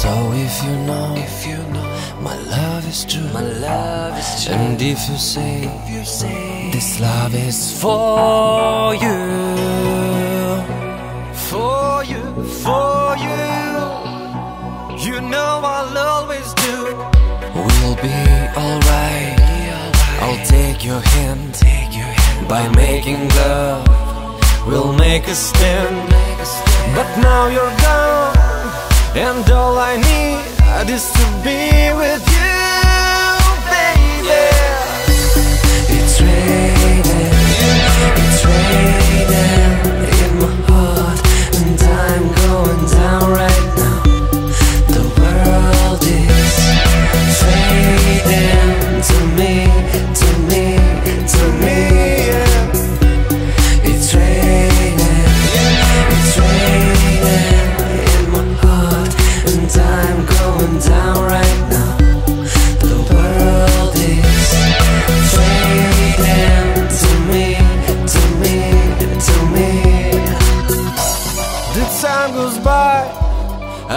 if you know, if you know, my love is true, My love is true. and if you say, If you say this love is for you, for you, for you, you know I'll always do. we'll be alright. I'll take your hand, take your hand by making love. We'll make a stand, but now you're gone, and all I need is to be with you,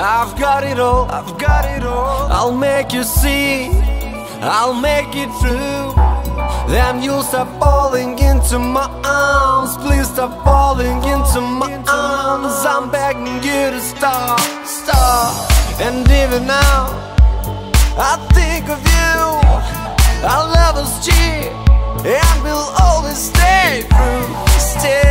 I've got it all, I've got it all. I'll make you see, I'll make it through. Then you'll stop falling into my arms. Please stop falling into my arms. I'm begging you to stop, stop. And even now, I think of you. Our love is cheap, and we'll always stay true, stay true.